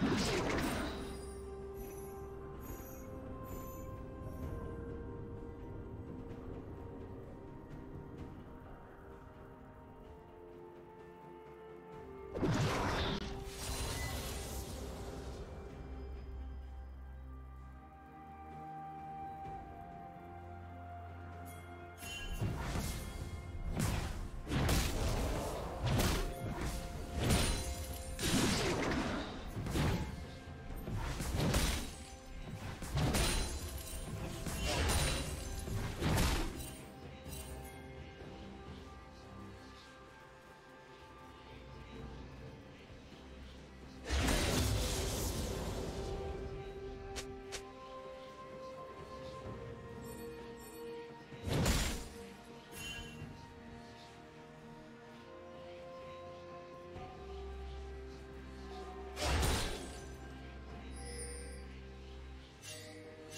blood.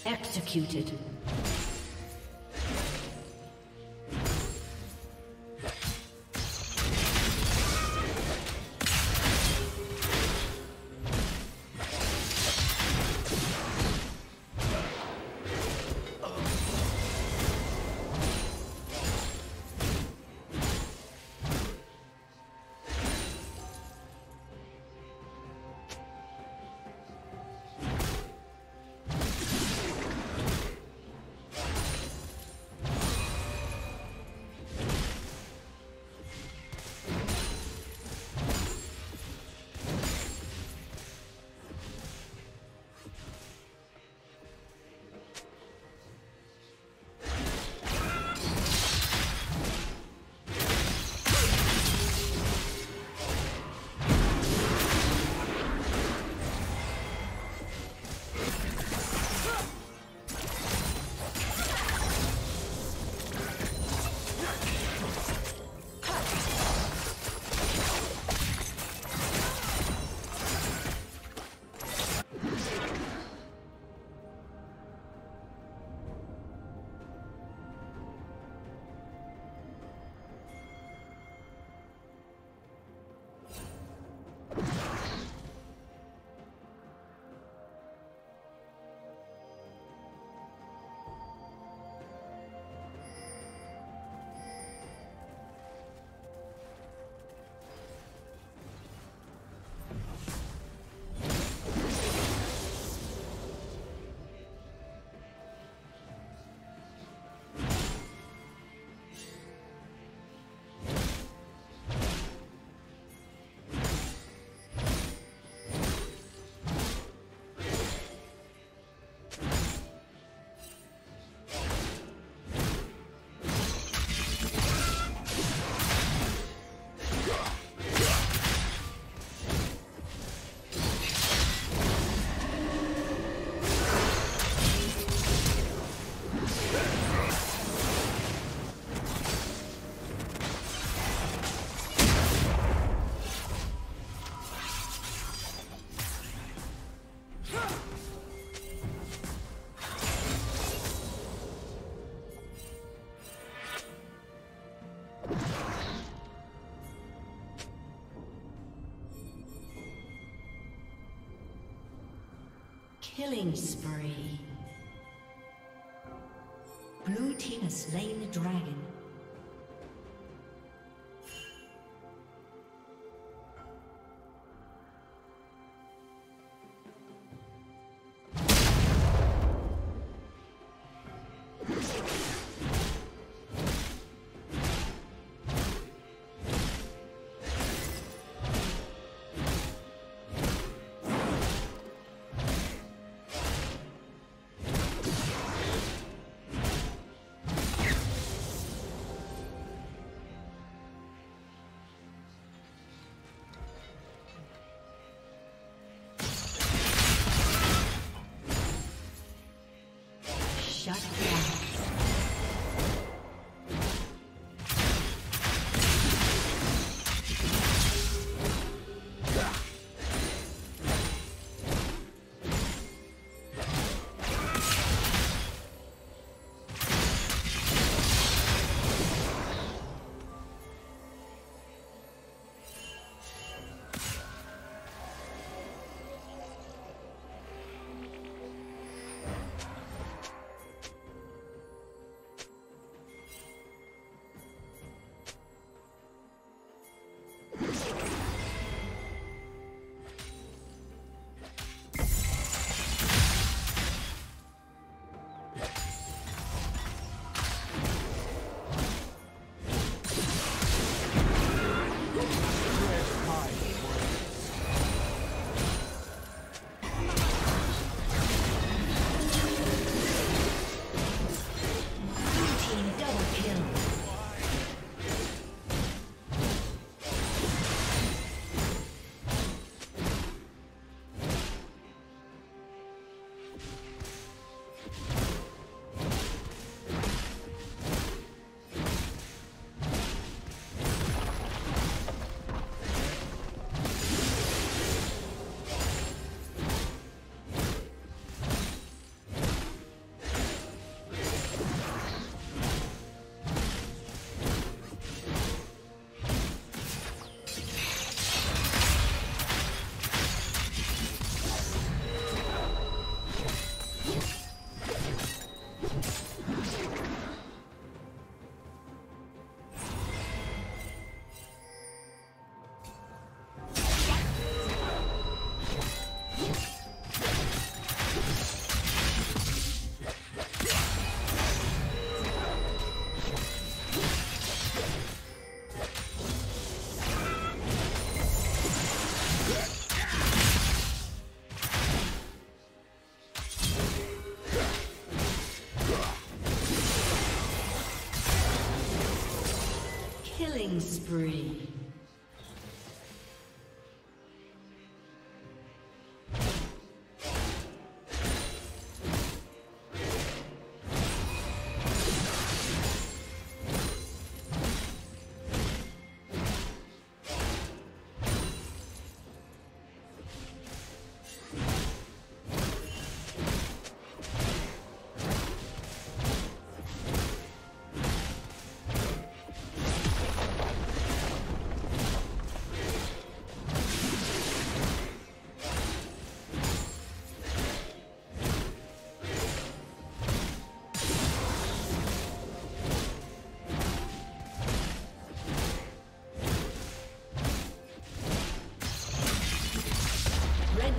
Executed. Killing spree. spree.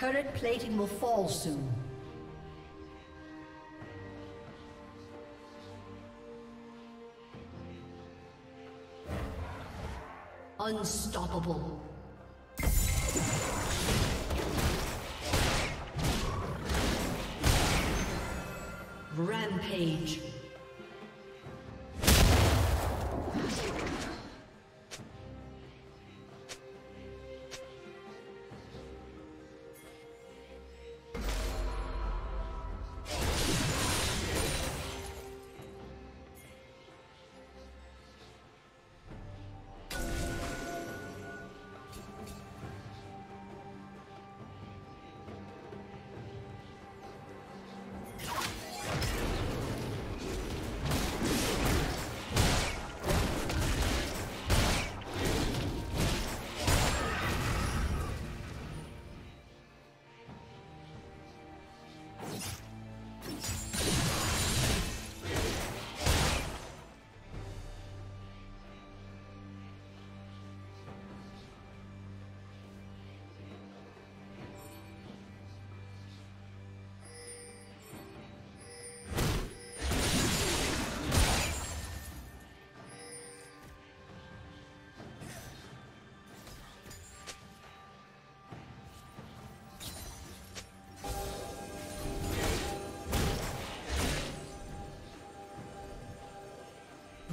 Turret plating will fall soon. Unstoppable. Rampage.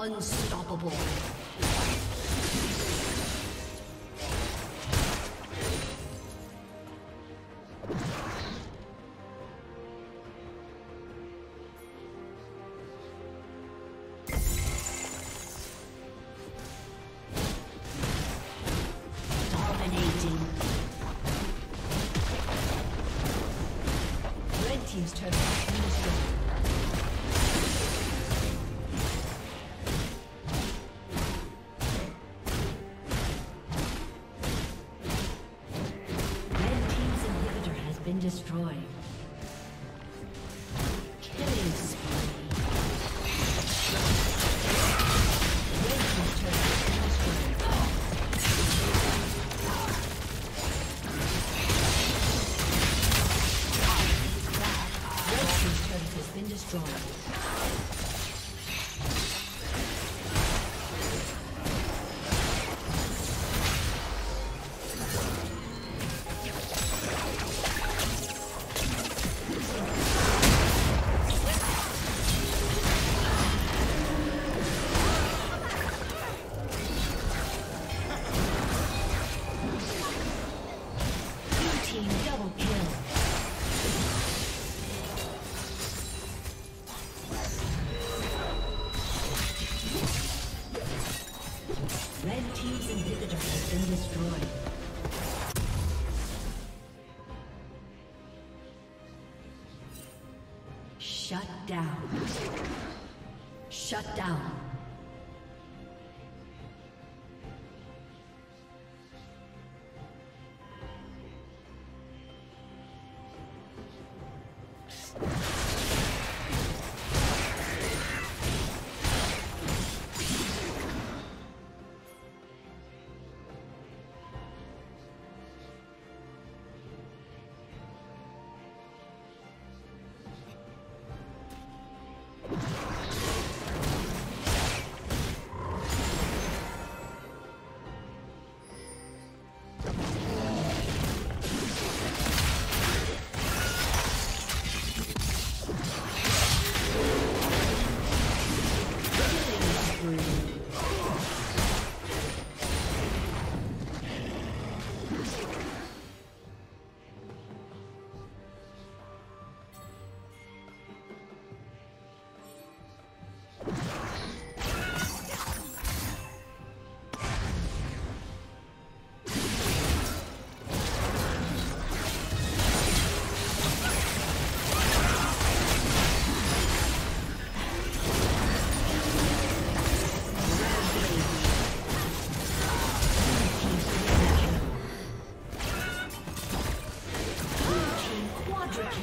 Unstoppable. destroyed. down. Shut down.